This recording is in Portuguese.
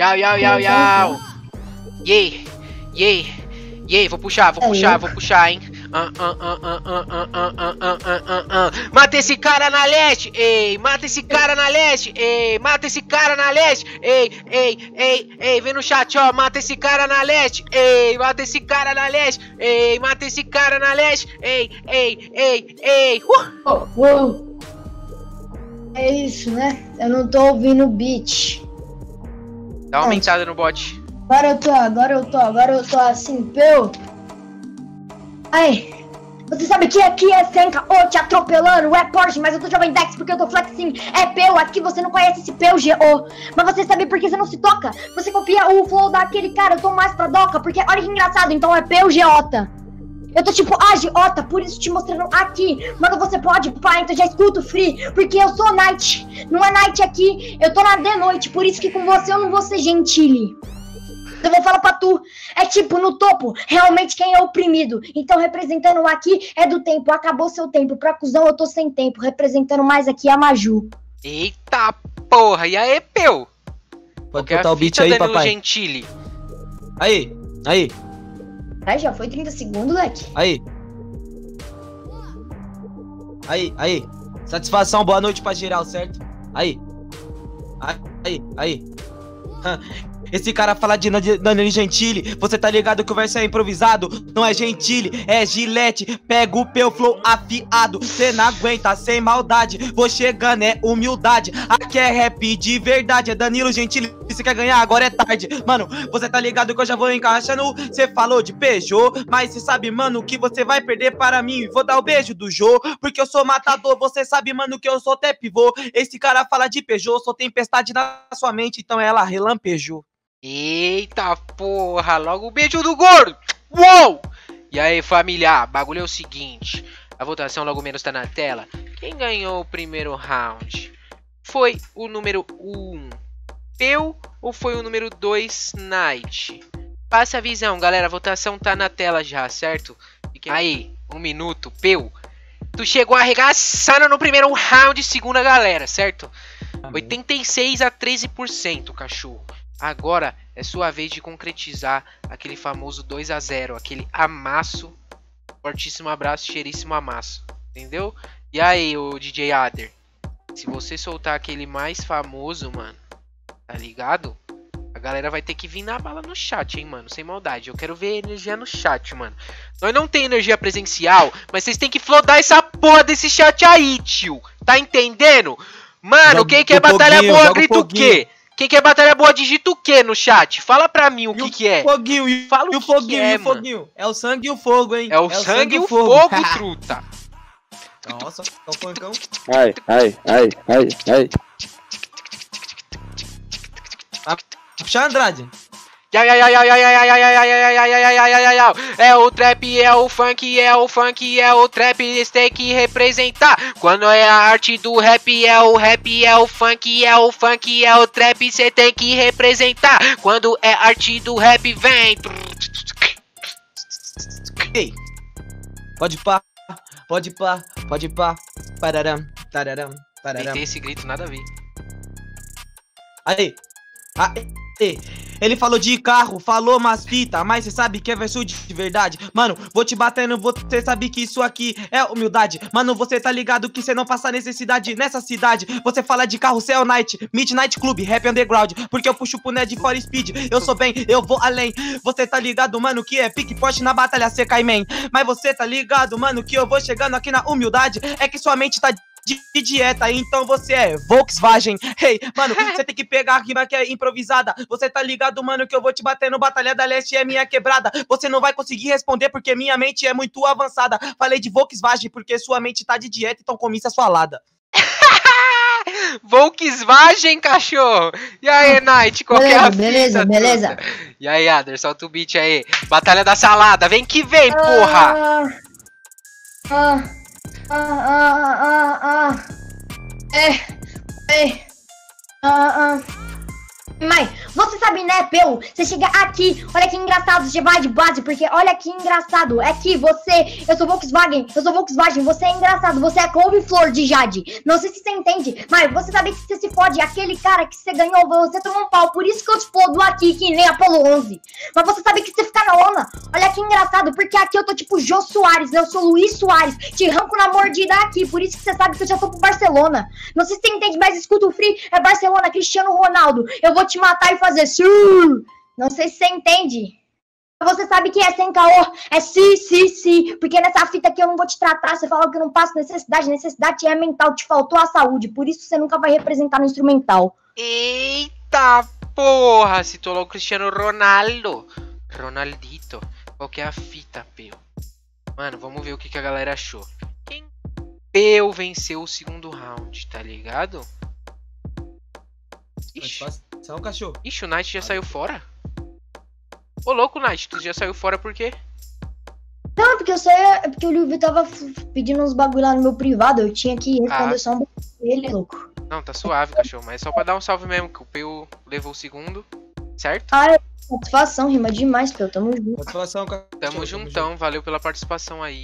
Yau, yau, yau, yau. Yay, yay, yay. Vou puxar, vou puxar, vou puxar, hein. Mata esse cara na leste, ei, mata esse cara na leste, ei, mata esse cara na leste, ei, ei, ei, ei, vem no chat, ó, mata esse cara na leste, ei, mata esse cara na leste, ei, mata esse cara na leste, ei, ei, ei, ei. Uh! É isso, né? Eu não tô ouvindo o beat. Dá uma aumentada no bot. Agora eu tô, agora eu tô, agora eu tô assim, peu. Ai, você sabe que aqui é Senka, ou te atropelando, é Porsche, mas eu tô jovem Dex porque eu tô flexing, é peu, aqui você não conhece esse peu, GO. Mas você sabe por que você não se toca? Você copia o flow daquele cara, eu tô mais pra doca, porque olha que engraçado, então é peu, Geota. Eu tô tipo, ah, Giota, por isso te mostrando aqui. Mano, você pode, pá, então já escuto free. Porque eu sou night. Não é night aqui. Eu tô na de noite. Por isso que com você eu não vou ser gentile. Eu vou falar pra tu. É tipo, no topo, realmente quem é oprimido. Então, representando aqui é do tempo. Acabou seu tempo. Pra cuzão eu tô sem tempo. Representando mais aqui a Maju. Eita porra, e aí, Peu? Pode botar o beat aí, papai. Gentili. Aí, aí. Ai, já foi 30 segundos, leque. Aí. Aí, aí. Satisfação, boa noite pra geral, certo? Aí. Aí, aí. Esse cara fala de Danilo Gentili, você tá ligado que o verso é improvisado? Não é Gentili, é Gilete. Pega o peu flow afiado, cê não aguenta sem maldade. Vou chegando, é humildade. Aqui é rap de verdade, é Danilo Gentili. Se quer ganhar, agora é tarde. Mano, você tá ligado que eu já vou encaixando. Cê falou de Peugeot, mas cê sabe, mano, que você vai perder para mim. Vou dar o beijo do Jô, porque eu sou matador. Você sabe, mano, que eu sou até pivô. Esse cara fala de Peugeot, sou tempestade na sua mente, então ela relampejou. Eita porra, logo o beijo do gordo. Uou! E aí, família, bagulho é o seguinte. A votação logo menos tá na tela. Quem ganhou o primeiro round? Foi o número 1, Peu, ou foi o número 2, Night? Passa a visão, galera. A votação tá na tela já, certo? Aí, um minuto, Peu. Tu chegou arregaçando no primeiro round, segunda galera, certo? 86 a 13%, cachorro. Agora é sua vez de concretizar aquele famoso 2 a 0 aquele amasso. Fortíssimo abraço, cheiríssimo amasso. Entendeu? E aí, o DJ Ader? Se você soltar aquele mais famoso, mano, tá ligado? A galera vai ter que vir na bala no chat, hein, mano. Sem maldade. Eu quero ver energia no chat, mano. Nós não tem energia presencial, mas vocês têm que flodar essa porra desse chat aí, tio. Tá entendendo? Mano, joga quem quer batalha boa grita o quê? Quem quer batalha boa, digita o que no chat? Fala pra mim o, que, o que é. Foguinho, e, Fala o, o foguinho, é, e o foguinho. É o sangue e o fogo, hein? É o, é sangue, sangue, e o fogo, fogo truta. Nossa, é o funkão. Ai, ai, ai, ai, ai. Puxa, Andrade. É o trap, é o funk, é o funk, é o trap, eles têm que representar. Quando é a arte do rap, é o rap, é o funk, é o funk, é o trap, cê tem que representar. Quando é arte do rap, vem. Ei, pode pá, pode pá, pode pá, pararam, tararam, pararam. Tem esse grito, nada a ver. Aí, aí. Ele falou de carro, falou umas fita, mas você sabe que é verso de verdade. Mano, vou te batendo, você sabe que isso aqui é humildade. Mano, você tá ligado que você não passa necessidade nessa cidade. Você fala de carro, Cell Night, Midnight Club, Rap Underground. Porque eu puxo pro Ned for Speed. Eu sou bem, eu vou além. Você tá ligado, mano, que é forte na batalha, cê cai man. Mas você tá ligado, mano, que eu vou chegando aqui na humildade. É que sua mente tá de dieta, então você é Volkswagen. Hey, mano, você tem que pegar a rima que é improvisada. Você tá ligado, mano, que eu vou te bater no Batalha da Leste é minha quebrada. Você não vai conseguir responder porque minha mente é muito avançada. Falei de Volkswagen porque sua mente tá de dieta, então comissa a sua lada. Volkswagen, cachorro! E aí, Night, qual beleza, é a Beleza, beleza. E aí, Ader, solta o beat aí. Batalha da salada, vem que vem, porra! Ah, ah. Ah, Uh, uh, uh, uh, uh. Eh, eh. Uh, uh. Você você sabe, né, Peu? Você chega aqui, olha que engraçado, você vai de base, porque olha que engraçado. É que você, eu sou Volkswagen, eu sou Volkswagen, você é engraçado, você é couve-flor de Jade. Não sei se você entende, mas você sabe que você se fode, aquele cara que você ganhou, você tomou um pau, por isso que eu te fodo aqui, que nem Apolo 11. Mas você sabe que você fica na lona. Olha que engraçado, porque aqui eu tô tipo Jô Soares, eu sou Luiz Soares, te arranco na mordida aqui, por isso que você sabe que eu já tô pro Barcelona. Não sei se você entende, mas escuta o Free, é Barcelona, Cristiano Ronaldo. Eu vou te matar e fazer. Não sei se você entende. Você sabe que é sem caô, é sim, sim, sim. Porque nessa fita aqui eu não vou te tratar. Você falou que eu não passo necessidade. Necessidade é mental, te faltou a saúde. Por isso você nunca vai representar no instrumental. Eita porra! Citou lá o Cristiano Ronaldo. Ronaldito. Qual que é a fita, Peu? Mano, vamos ver o que, que a galera achou. Quem? Peu venceu o segundo round, tá ligado? Ixi, Satisfação, cachorro. ixi o Knight já saiu fora? Ô louco, Knight, tu já saiu fora por quê? Não, porque eu sei, é porque o Livio tava pedindo uns bagulho lá no meu privado. Eu tinha que responder Ah. só um bagulho dele, louco. Não, tá suave, cachorro, mas é só pra dar um salve mesmo, que o Peu levou o segundo, certo? Ah, é satisfação, rima demais, Peu. Tamo junto. Satisfação, cachorro. Tamo juntão, valeu pela participação aí.